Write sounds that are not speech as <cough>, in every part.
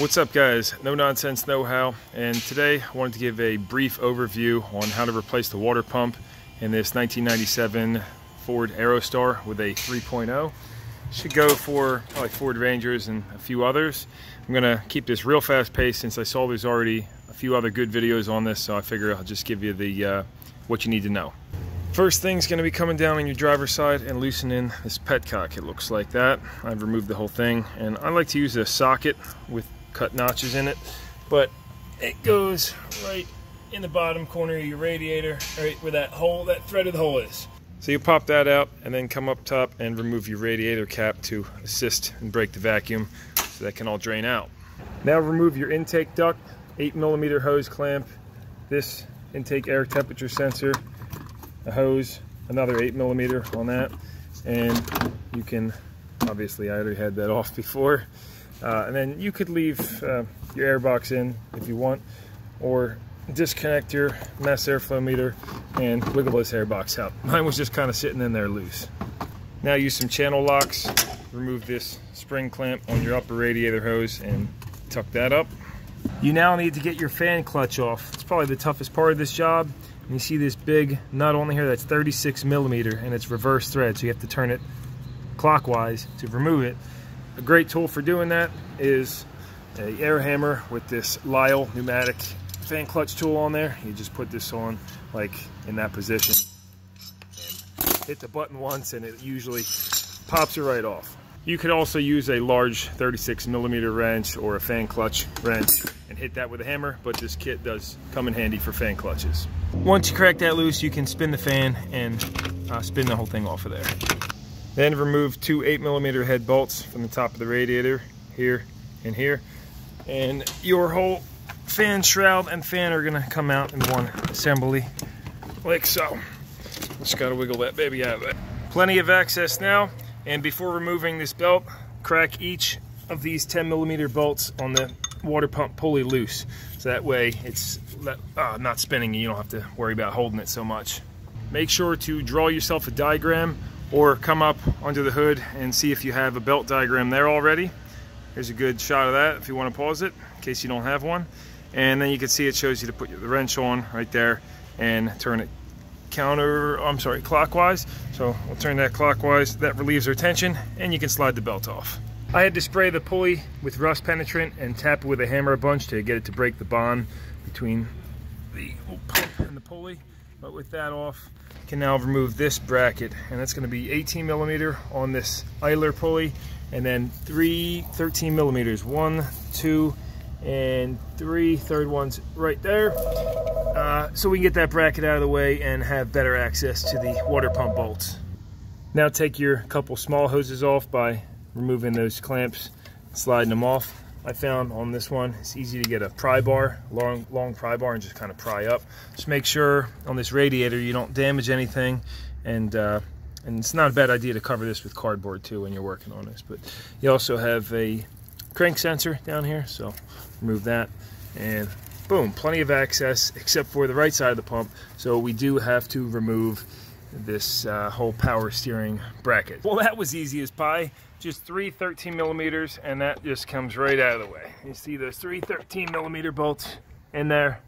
What's up guys? No Nonsense Know How and today I wanted to give a brief overview on how to replace the water pump in this 1997 Ford Aerostar with a 3.0. Should go for probably Ford Rangers and a few others. I'm gonna keep this real fast paced since I saw there's already a few other good videos on this so I figure I'll just give you the uh, what you need to know. First thing's going to be coming down on your driver's side and loosening this petcock. It looks like that. I've removed the whole thing and I like to use a socket with cut notches in it, but it goes right in the bottom corner of your radiator, right where that hole, that thread of the hole is. So you pop that out and then come up top and remove your radiator cap to assist and break the vacuum so that can all drain out. Now remove your intake duct, 8 millimeter hose clamp, this intake air temperature sensor, a hose, another 8 millimeter on that, and you can, obviously I already had that <laughs> off before, uh, and then you could leave uh, your air box in if you want, or disconnect your mass airflow meter and wiggle this air box out. <laughs> Mine was just kind of sitting in there loose. Now use some channel locks, remove this spring clamp on your upper radiator hose and tuck that up. You now need to get your fan clutch off. It's probably the toughest part of this job. And you see this big nut on here that's 36 millimeter and it's reverse thread, so you have to turn it clockwise to remove it. A great tool for doing that is a air hammer with this Lisle pneumatic fan clutch tool on there. You just put this on like in that position hit the button once and it usually pops it right off. You could also use a large 36 millimeter wrench or a fan clutch wrench and hit that with a hammer, but this kit does come in handy for fan clutches. Once you crack that loose, you can spin the fan and uh, spin the whole thing off of there. Then remove two 8 millimeter head bolts from the top of the radiator here and here. And your whole fan shroud and fan are gonna come out in one assembly, like so. Just gotta wiggle that baby out of it. Plenty of access now. And before removing this belt, crack each of these 10 millimeter bolts on the water pump pulley loose. So that way it's uh, not spinning and you don't have to worry about holding it so much. Make sure to draw yourself a diagram or come up under the hood and see if you have a belt diagram there already. Here's a good shot of that if you want to pause it in case you don't have one. And then you can see it shows you to put the wrench on right there and turn it counter, I'm sorry, clockwise. So we'll turn that clockwise. That relieves our tension and you can slide the belt off. I had to spray the pulley with rust penetrant and tap it with a hammer a bunch to get it to break the bond between the pump and the pulley. But with that off, can now remove this bracket and that's going to be 18 millimeter on this idler pulley and then three 13 millimeters one two and three third ones right there. Uh, so we can get that bracket out of the way and have better access to the water pump bolts. Now take your couple small hoses off by removing those clamps sliding them off I found on this one, it's easy to get a pry bar, long, long pry bar, and just kind of pry up. Just make sure on this radiator you don't damage anything, and uh, and it's not a bad idea to cover this with cardboard too when you're working on this. But you also have a crank sensor down here, so remove that, and boom, plenty of access except for the right side of the pump. So we do have to remove this uh, whole power steering bracket. Well, that was easy as pie just three 13 millimeters and that just comes right out of the way. You see those three 13 millimeter bolts in there.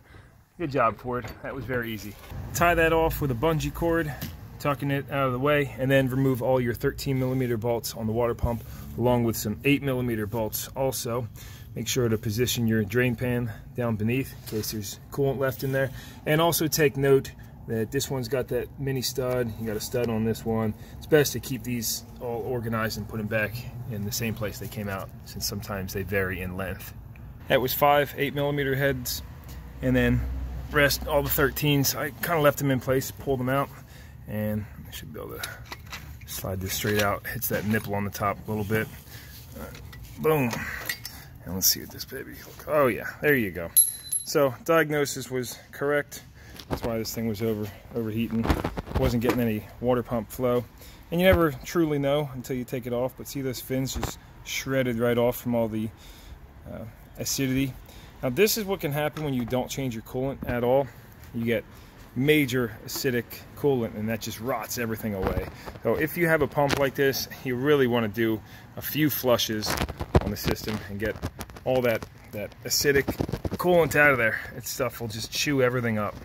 Good job Ford, that was very easy. Tie that off with a bungee cord, tucking it out of the way, and then remove all your 13 millimeter bolts on the water pump along with some 8 millimeter bolts also. Make sure to position your drain pan down beneath in case there's coolant left in there. And also take note that this one's got that mini stud. You got a stud on this one. It's best to keep these all organized and put them back in the same place they came out since sometimes they vary in length. That was five eight millimeter heads and then rest all the 13s I kind of left them in place pulled them out and I should be able to slide this straight out. Hits that nipple on the top a little bit. Right, boom. And let's see what this baby oh yeah there you go. So diagnosis was correct that's why this thing was over overheating. Wasn't getting any water pump flow. And you never truly know until you take it off. But see those fins just shredded right off from all the uh, acidity. Now this is what can happen when you don't change your coolant at all. You get major acidic coolant and that just rots everything away. So if you have a pump like this, you really want to do a few flushes on the system and get all that that acidic coolant out of there. That stuff will just chew everything up.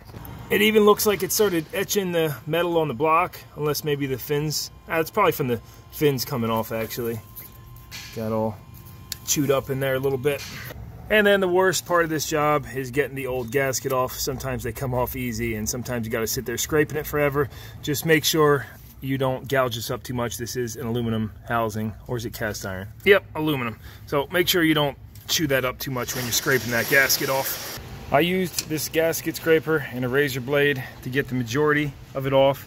It even looks like it started etching the metal on the block, unless maybe the fins. Ah, it's probably from the fins coming off actually. Got all chewed up in there a little bit. And then the worst part of this job is getting the old gasket off. Sometimes they come off easy and sometimes you gotta sit there scraping it forever. Just make sure you don't gouge this up too much. This is an aluminum housing, or is it cast iron? Yep, aluminum. So make sure you don't chew that up too much when you're scraping that gasket off. I used this gasket scraper and a razor blade to get the majority of it off.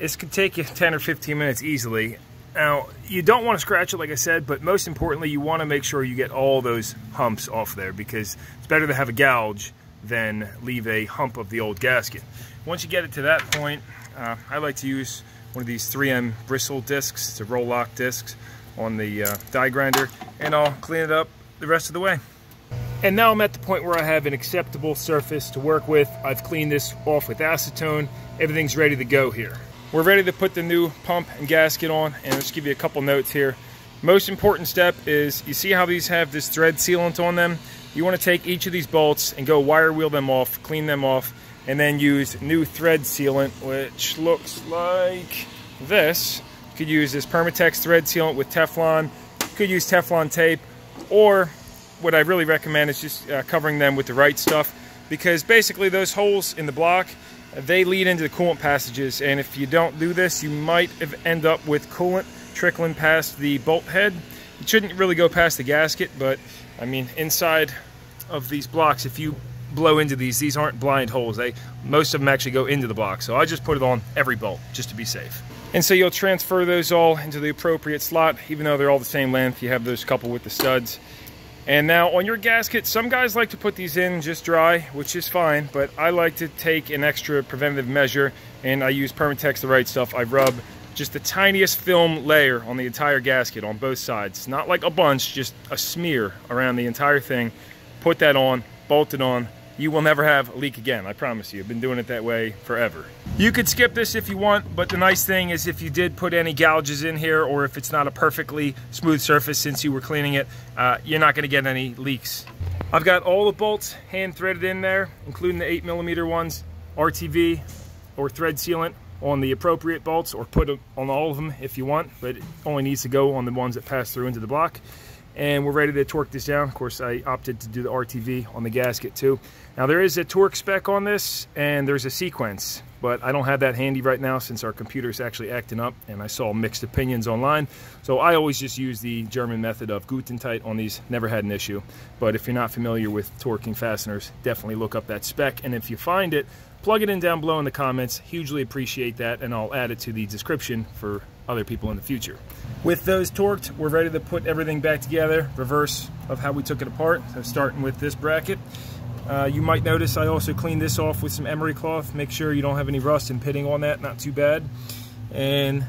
This could take you 10 or 15 minutes easily. Now, you don't want to scratch it, like I said, but most importantly, you want to make sure you get all those humps off there because it's better to have a gouge than leave a hump of the old gasket. Once you get it to that point, uh, I like to use one of these 3M bristle discs, it's a lock discs on the uh, die grinder, and I'll clean it up the rest of the way. And now I'm at the point where I have an acceptable surface to work with. I've cleaned this off with acetone. Everything's ready to go here. We're ready to put the new pump and gasket on and I'll just give you a couple notes here. Most important step is you see how these have this thread sealant on them? You want to take each of these bolts and go wire wheel them off, clean them off, and then use new thread sealant, which looks like this. You could use this Permatex thread sealant with Teflon. You could use Teflon tape, or what I really recommend is just uh, covering them with the right stuff because basically those holes in the block they lead into the coolant passages and if you don't do this you might end up with coolant trickling past the bolt head. It shouldn't really go past the gasket but I mean inside of these blocks if you blow into these these aren't blind holes. They most of them actually go into the block so I just put it on every bolt just to be safe. And so you'll transfer those all into the appropriate slot even though they're all the same length. You have those couple with the studs and now on your gasket, some guys like to put these in just dry, which is fine, but I like to take an extra preventative measure and I use Permatex the right stuff. I rub just the tiniest film layer on the entire gasket on both sides. Not like a bunch, just a smear around the entire thing. Put that on, bolt it on, you will never have a leak again. I promise you. I've been doing it that way forever. You could skip this if you want, but the nice thing is if you did put any gouges in here or if it's not a perfectly smooth surface since you were cleaning it, uh, you're not gonna get any leaks. I've got all the bolts hand threaded in there, including the eight millimeter ones, RTV or thread sealant on the appropriate bolts or put on all of them if you want, but it only needs to go on the ones that pass through into the block and we're ready to torque this down. Of course, I opted to do the RTV on the gasket too. Now there is a torque spec on this and there's a sequence, but I don't have that handy right now since our computer is actually acting up and I saw mixed opinions online. So I always just use the German method of Guttentight on these, never had an issue. But if you're not familiar with torquing fasteners, definitely look up that spec. And if you find it, plug it in down below in the comments. Hugely appreciate that and I'll add it to the description for other people in the future. With those torqued, we're ready to put everything back together, reverse of how we took it apart. So starting with this bracket. Uh, you might notice I also cleaned this off with some emery cloth. Make sure you don't have any rust and pitting on that, not too bad. And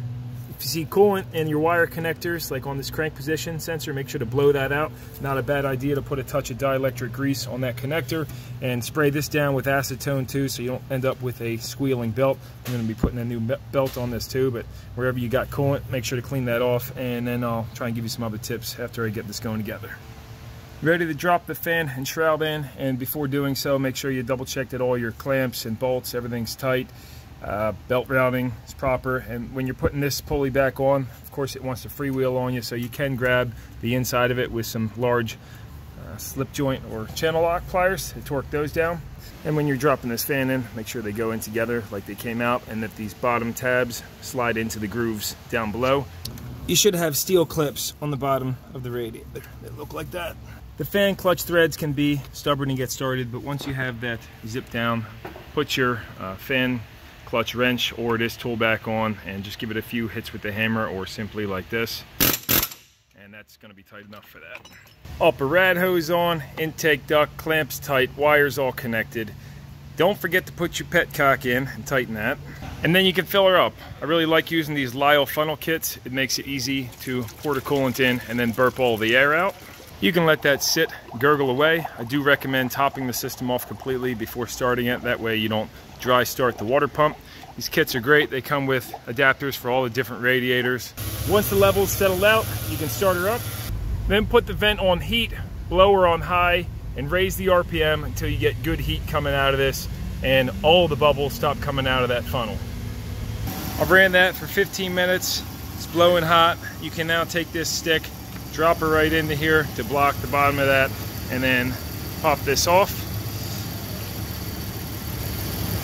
if you see coolant in your wire connectors, like on this crank position sensor, make sure to blow that out. Not a bad idea to put a touch of dielectric grease on that connector and spray this down with acetone too so you don't end up with a squealing belt. I'm going to be putting a new belt on this too, but wherever you got coolant, make sure to clean that off and then I'll try and give you some other tips after I get this going together. Ready to drop the fan and shroud in and before doing so, make sure you double check that all your clamps and bolts, everything's tight. Uh, belt routing is proper and when you're putting this pulley back on of course it wants to freewheel on you so you can grab the inside of it with some large uh, slip joint or channel lock pliers to torque those down. And when you're dropping this fan in make sure they go in together like they came out and that these bottom tabs slide into the grooves down below. You should have steel clips on the bottom of the radiator that look like that. The fan clutch threads can be stubborn and get started but once you have that zip down put your uh, fan clutch wrench or this tool back on and just give it a few hits with the hammer or simply like this and that's going to be tight enough for that. Upper rad hose on, intake duct, clamps tight, wires all connected. Don't forget to put your petcock in and tighten that. And then you can fill her up. I really like using these Lisle funnel kits. It makes it easy to pour the coolant in and then burp all the air out. You can let that sit, gurgle away. I do recommend topping the system off completely before starting it. That way you don't dry start the water pump. These kits are great. They come with adapters for all the different radiators. Once the level's settled out, you can start her up. Then put the vent on heat, blower on high, and raise the RPM until you get good heat coming out of this and all the bubbles stop coming out of that funnel. I've ran that for 15 minutes. It's blowing hot. You can now take this stick, drop it right into here to block the bottom of that, and then pop this off.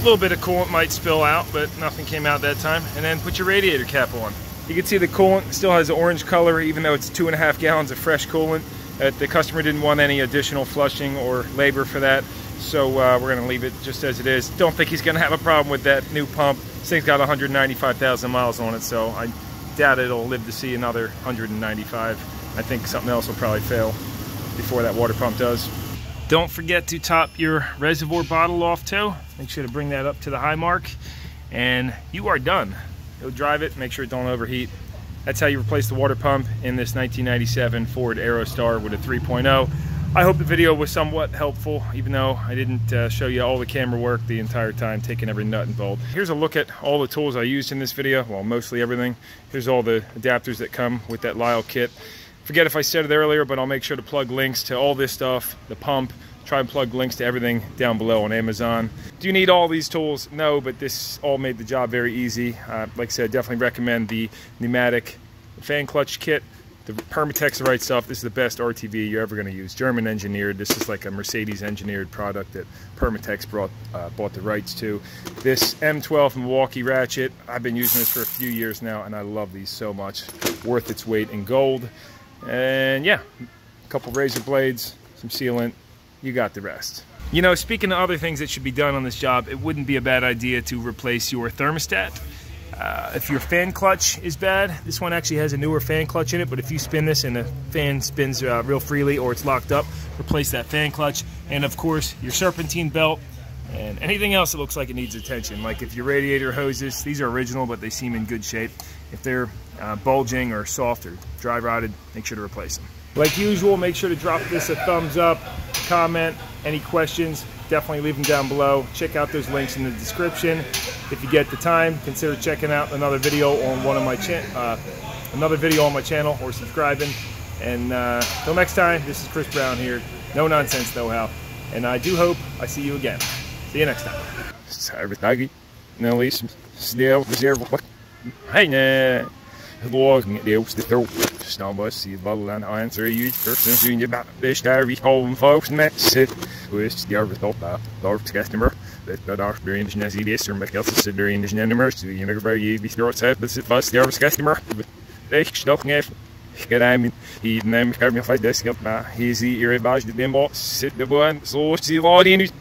A little bit of coolant might spill out, but nothing came out that time. And then put your radiator cap on. You can see the coolant still has orange color, even though it's two and a half gallons of fresh coolant. Uh, the customer didn't want any additional flushing or labor for that, so uh, we're gonna leave it just as it is. Don't think he's gonna have a problem with that new pump. This thing's got 195,000 miles on it, so I doubt it'll live to see another 195. I think something else will probably fail before that water pump does. Don't forget to top your reservoir bottle off too. Make sure to bring that up to the high mark and you are done. You'll drive it, make sure it don't overheat. That's how you replace the water pump in this 1997 Ford Aerostar with a 3.0. I hope the video was somewhat helpful, even though I didn't uh, show you all the camera work the entire time, taking every nut and bolt. Here's a look at all the tools I used in this video, well, mostly everything. Here's all the adapters that come with that Lisle kit. Forget if I said it earlier, but I'll make sure to plug links to all this stuff, the pump, try and plug links to everything down below on Amazon. Do you need all these tools? No, but this all made the job very easy. Uh, like I said, definitely recommend the pneumatic fan clutch kit the Permatex the right stuff. This is the best RTV you're ever going to use. German engineered. This is like a Mercedes engineered product that Permatex brought uh, bought the rights to. This M12 Milwaukee ratchet. I've been using this for a few years now, and I love these so much. Worth its weight in gold. And yeah, a couple razor blades, some sealant. You got the rest. You know, speaking of other things that should be done on this job, it wouldn't be a bad idea to replace your thermostat. Uh, if your fan clutch is bad, this one actually has a newer fan clutch in it, but if you spin this and the fan spins uh, real freely or it's locked up, replace that fan clutch. And of course, your serpentine belt and anything else that looks like it needs attention. Like if your radiator hoses, these are original, but they seem in good shape. If they're uh, bulging or soft or dry rotted, make sure to replace them. Like usual, make sure to drop this a thumbs up, comment, any questions, definitely leave them down below. Check out those links in the description. If you get the time, consider checking out another video on one of my uh, another video on my channel or subscribing. And uh, until next time, this is Chris Brown here. No nonsense, no how. And I do hope I see you again. See you next time. Hey, Vågen det oste tro. Snabbas i ballen answer you person soon you back this there home folks met Wist the arbet oppa Lord customer. That that are during the nazi this or make during the number. So you know very you be throw set but it. Was the arbet customer ich stock nef Gedaan, die neem ik me vast op, maar hier zie je erbij de bimbo zit de boen, zo is die